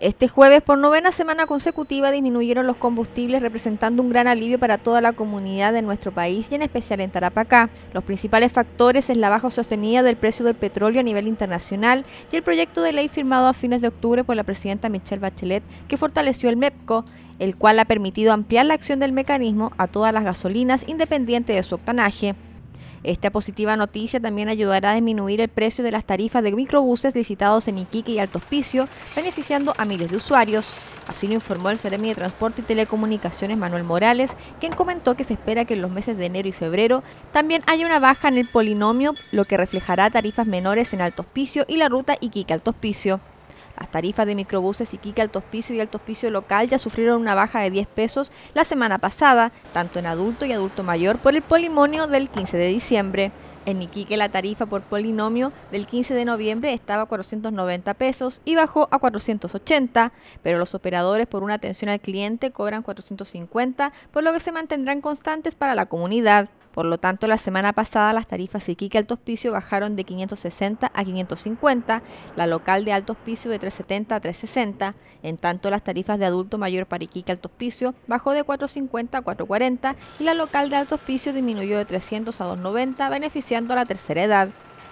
Este jueves, por novena semana consecutiva, disminuyeron los combustibles, representando un gran alivio para toda la comunidad de nuestro país y en especial en Tarapacá. Los principales factores es la baja sostenida del precio del petróleo a nivel internacional y el proyecto de ley firmado a fines de octubre por la presidenta Michelle Bachelet, que fortaleció el MEPCO, el cual ha permitido ampliar la acción del mecanismo a todas las gasolinas independiente de su octanaje. Esta positiva noticia también ayudará a disminuir el precio de las tarifas de microbuses licitados en Iquique y Alto Hospicio, beneficiando a miles de usuarios. Así lo informó el Ceremi de Transporte y Telecomunicaciones Manuel Morales, quien comentó que se espera que en los meses de enero y febrero también haya una baja en el polinomio, lo que reflejará tarifas menores en Alto Hospicio y la ruta Iquique-Alto Hospicio. Las tarifas de microbuses Iquique Alto Hospicio y Alto Hospicio local ya sufrieron una baja de 10 pesos la semana pasada, tanto en adulto y adulto mayor, por el polimonio del 15 de diciembre. En Iquique la tarifa por polinomio del 15 de noviembre estaba a 490 pesos y bajó a 480, pero los operadores por una atención al cliente cobran 450, por lo que se mantendrán constantes para la comunidad. Por lo tanto, la semana pasada las tarifas Iquique Alto Hospicio bajaron de 560 a 550, la local de Alto Hospicio de 370 a 360, en tanto las tarifas de adulto mayor para Iquique Alto Hospicio bajó de 450 a 440 y la local de Alto Hospicio disminuyó de 300 a 290, beneficiando a la tercera edad.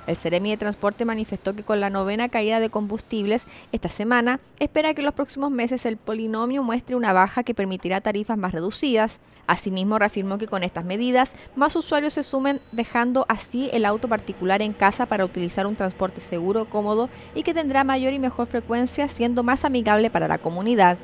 El Ceremi de Transporte manifestó que con la novena caída de combustibles esta semana, espera que en los próximos meses el polinomio muestre una baja que permitirá tarifas más reducidas. Asimismo, reafirmó que con estas medidas, más usuarios se sumen dejando así el auto particular en casa para utilizar un transporte seguro, cómodo y que tendrá mayor y mejor frecuencia, siendo más amigable para la comunidad.